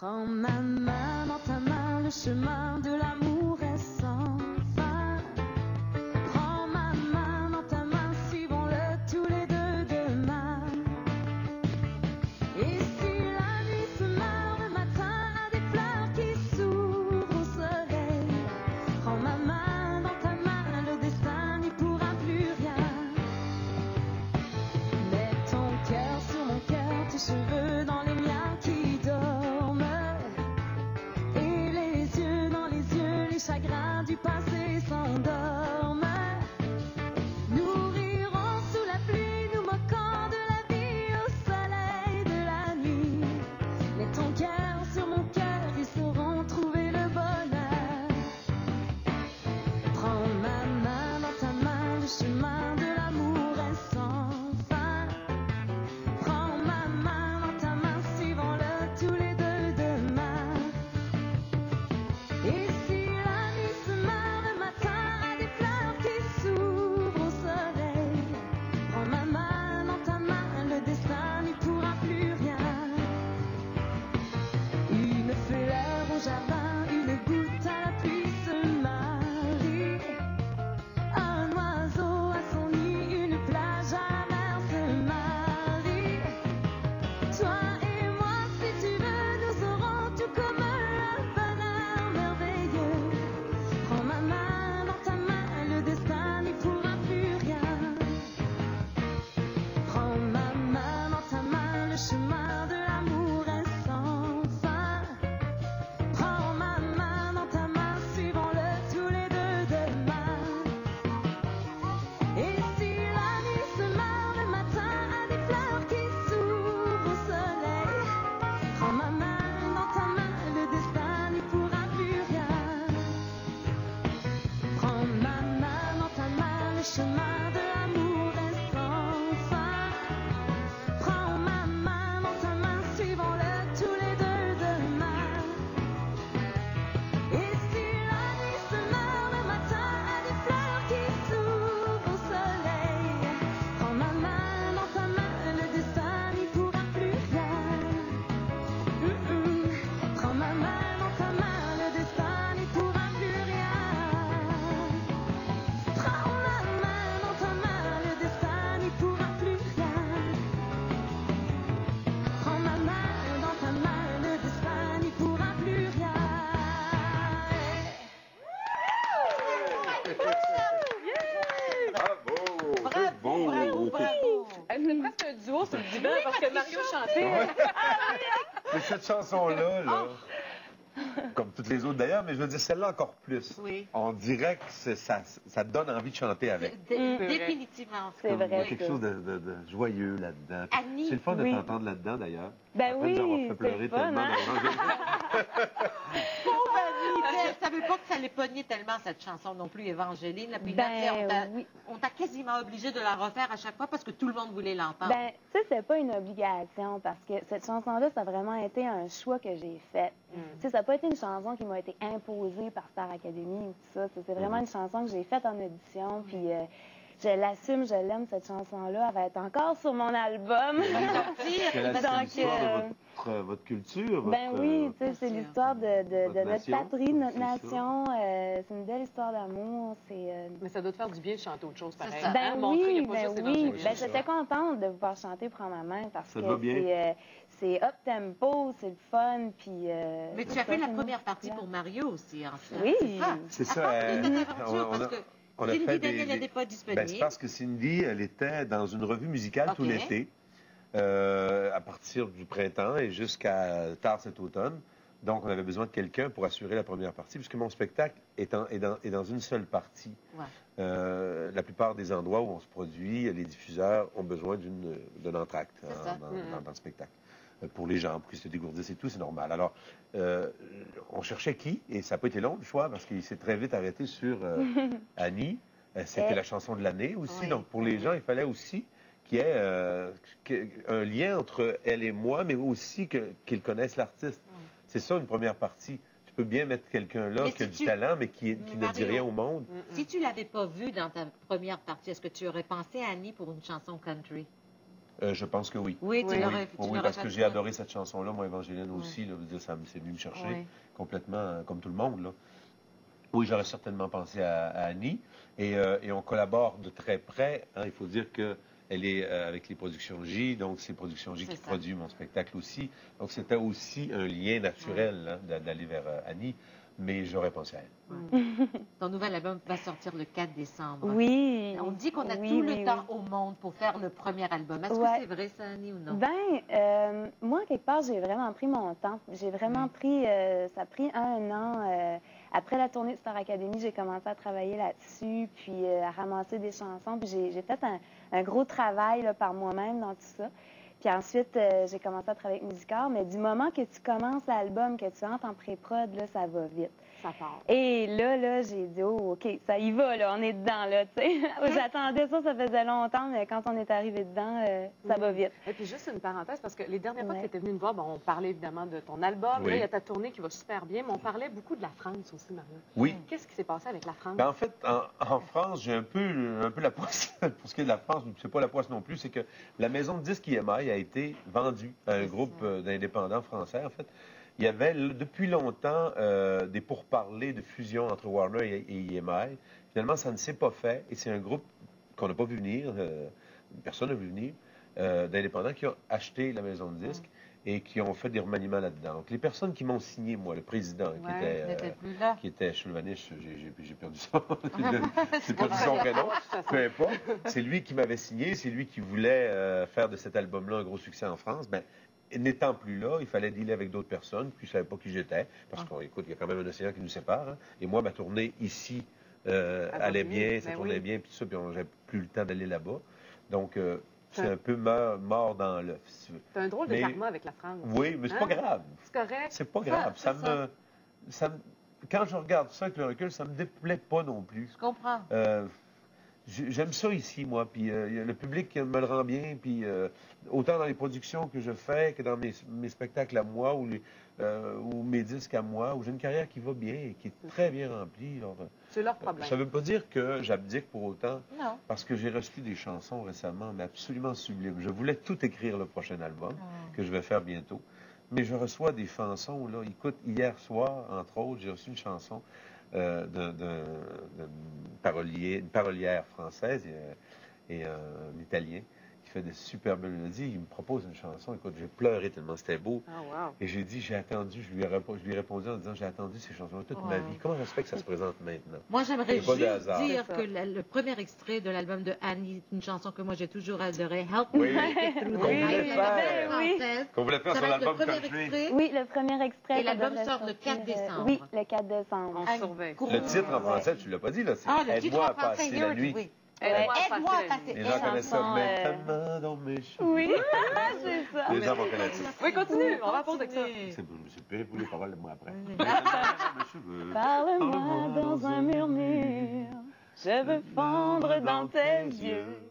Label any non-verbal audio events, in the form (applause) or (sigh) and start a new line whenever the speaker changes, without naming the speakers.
Prends ma main dans ta main, le chemin de l'amour est sans fin. Prends ma main dans ta main, suivons-le tous les deux demain. Et si la nuit se meurt le matin à des fleurs qui s'ouvrent au soleil, prends ma main dans ta main, le destin n'y pourra plus rien. Mets ton cœur sur mon cœur, tes cheveux fleur au
que Mario chantait.
Mais cette chanson-là, là, comme toutes les autres d'ailleurs, mais je veux dire celle-là encore plus.
Oui.
On dirait que ça, ça te donne envie de chanter avec.
Mm.
Définitivement.
C'est
Comme, il y a
vrai.
quelque chose de, de- de joyeux là-dedans.
Annie.
C'est le fun de
Oui.
t'entendre là-dedans d'ailleurs.
Ben
Après nous avoir
oui,
fait
c'est
pleurer
le fun,
tellement
hein? (laughs)
savait pas que ça allait pogner tellement cette chanson non plus, Évangéline. Puis là, tu sais, on t'a-
Ben oui.
on t'a quasiment obligé de la refaire à chaque fois parce que tout le monde voulait l'entendre.
Ben, tu sais, c'était pas une obligation parce que cette chanson-là, ça a vraiment été un choix que j'ai fait.
Mm.
Tu sais, ça n'a pas été une chanson qui m'a été imposée par Star Academy ou tout ça. C'est vraiment une chanson que j'ai faite en audition, puis euh, je l'assume, je l'aime, cette chanson-là. Elle va être encore sur mon album. (laughs) Donc,
l'histoire de
euh,
votre, votre culture.
Ben
votre,
oui,
euh,
tu sais, c'est l'histoire de, de- de
Votre
notre patrie, de notre nation. euh, c'est une belle histoire d'amour. C'est euh,
Mais ça doit te faire du bien de chanter autre chose pareil.
Ben
Hein, y
oui,
pas
ben oui. Ben, j'étais contente de pouvoir chanter Prends ma main parce
Ça
que c'est euh, c'est up tempo, c'est le fun, puis. euh,
Mais tu as fait la première partie pour Mario aussi, en fait.
Oui.
C'est ça.
C'est ça. On a
Cindy
fait
Daniel n'était pas
Ben,
disponible.
c'est parce que Cindy, elle était dans une revue musicale tout l'été, euh, à partir du printemps et jusqu'à tard cet automne. Donc, on avait besoin de quelqu'un pour assurer la première partie, puisque mon spectacle est, en- est dans, est dans une seule partie.
Ouais.
Euh, la plupart des endroits où on se produit, les diffuseurs ont besoin d'un entracte hein, dans, dans- dans le spectacle. Euh, Pour les gens, pour qu'ils se dégourdissent et tout, c'est normal. Alors, euh, on cherchait qui, et ça n'a pas été long le choix, parce qu'il s'est très vite arrêté sur euh, (laughs) Annie. C'était la chanson de l'année aussi.
Oui.
Donc, pour les gens, il fallait aussi qu'il y ait un lien entre elle et moi, mais aussi qu'ils connaissent l'artiste. C'est ça, une première partie. Tu peux bien mettre quelqu'un là
Mais
qui a
si
du
tu-
talent, mais qui, qui ne dit rien au monde.
Si tu l'avais pas vue dans ta première partie, est-ce que tu aurais pensé à Annie pour une chanson country?
Euh, je pense que oui.
Oui, tu
Oui.
l'aurais
Oui, oui, parce que j'ai adoré cette chanson-là, moi, Évangéline aussi. Là, ça me- c'est venu me chercher
Oui.
complètement, euh, comme tout le monde. Là. Oui, j'aurais certainement pensé à, à Annie. Et, euh, et on collabore de très près. hein. il faut dire que elle est euh, avec les productions J, donc c'est Productions J qui
ça.
produit mon spectacle aussi. Donc c'était aussi un lien naturel hein, d'a- d'aller vers euh, Annie, mais j'aurais pensé à elle.
Ton nouvel album va sortir le 4 décembre.
Oui.
On dit qu'on a
Oui,
tout
oui,
le temps au monde pour faire le premier album. Est-ce
Ouais.
que c'est vrai, ça, Annie, ou non?
Ben, euh, moi, quelque part, j'ai vraiment pris mon temps. J'ai vraiment pris, euh, ça a pris un an. euh, après la tournée de Star Academy, j'ai commencé à travailler là-dessus, puis euh, à ramasser des chansons. Puis j'ai j'ai fait un, un gros travail par moi-même dans tout ça. Puis ensuite, euh, j'ai commencé à travailler avec Musicor. Mais du moment que tu commences l'album, que tu entres en pré-prod, là, ça va vite.
Ça part.
Et là, là, j'ai dit, oh, OK, ça y va, là, on est dedans, là, tu sais. (laughs) (laughs) J'attendais ça, ça faisait longtemps, mais quand on est arrivé dedans, euh, ça va vite.
Et puis juste une parenthèse, parce que les dernières fois
Ouais.
que tu étais venu me voir, bon, on parlait évidemment de ton album.
Oui.
Là, il y a ta tournée qui va super bien, mais on parlait beaucoup de la France aussi, Mario.
Oui.
Qu'est-ce qui s'est passé avec la France?
Ben, en fait, en, en France, j'ai un peu, un peu la poisse. (laughs) Pour ce qui est de la France, c'est pas la poisse non plus, c'est que la maison de disques IMI a été vendue à un groupe euh, d'indépendants français, en fait. Il y avait depuis longtemps euh, des pourparlers de fusion entre Warner et, et IMI. Finalement, ça ne s'est pas fait et c'est un groupe qu'on n'a pas vu venir, euh, personne n'a vu venir, euh, d'indépendants qui ont acheté la maison de disques et qui ont fait des remaniements là-dedans. Donc, les personnes qui m'ont signé, moi, le président, qui
Ouais,
était... euh,
N'était plus là.
qui était j'ai- perdu son, j'ai (laughs) perdu son prénom, peu importe. C'est lui qui m'avait signé, c'est lui qui voulait euh, faire de cet album-là un gros succès en France. Ben, n'étant plus là, il fallait dealer avec d'autres personnes, puis je savais pas qui j'étais, parce qu'on écoute, il y a quand même un océan qui nous sépare. hein. Et moi, ma tournée ici euh, allait
bien,
ça
ben
tournait
oui.
bien, puis ça, puis on- j'avais plus le temps d'aller là-bas. Donc, euh, c'est
Ça-
un peu mort, mort dans l'œuf, si tu veux.
T'as un drôle de
Mais-
karma avec la France.
Oui, mais c'est
Hein?
pas grave.
C'est correct.
C'est pas grave. Ça, me, ça me- Quand je regarde ça avec le recul, ça me déplaît pas non plus.
Je comprends.
Euh, J'aime ça ici, moi. Puis euh, le public me le rend bien. Puis euh, autant dans les productions que je fais que dans mes, mes spectacles à moi ou, les, euh, ou mes disques à moi, où j'ai une carrière qui va bien et qui est très bien remplie.
C'est leur problème.
ça ne veut pas dire que j'abdique pour autant,
Non.
parce que j'ai reçu des chansons récemment, mais absolument sublimes. Je voulais tout écrire le prochain album que je vais faire bientôt. Mais je reçois des chansons, là. Écoute, hier soir, entre autres, j'ai reçu une chanson euh, d'un- d'un- d'une parolier- parolière française et, et un Italien qui fait des superbes mélodies. Il me propose une chanson. Écoute, j'ai pleuré tellement c'était beau.
Ah, wow.
Et j'ai dit, j'ai attendu, je lui ai, répo- je lui ai répondu en disant, j'ai attendu ces chansons toute ma vie. Comment se fait que ça se présente maintenant?
Moi, j'aimerais juste dire que la- le premier extrait de l'album de Annie, une chanson que moi j'ai toujours adorée, Help
Oui.
Me
Oui, oui,
oui.
française.
Qu'on voulait faire
Ça
sur l'album
premier
Country.
extrait.
Oui, le premier extrait.
Et l'album sort le
sortir,
4 décembre.
Oui, le 4 décembre.
On surveille.
gros-
Le titre en français, tu l'as pas dit, là. C'est
Ah, le titre
Aide-moi
en
à passer
français,
la nuit.
Aide-moi à passer.
Les gens connaissent ça.
chanson,
Mets ta main dans mes cheveux.
Oui, (laughs) c'est ça.
Les gens vont connaître ça.
Oui, continue. On va poser avec ça.
C'est bon, je me suis payé pour les paroles moi après.
Parle-moi dans un murmure, je veux fondre dans tes yeux.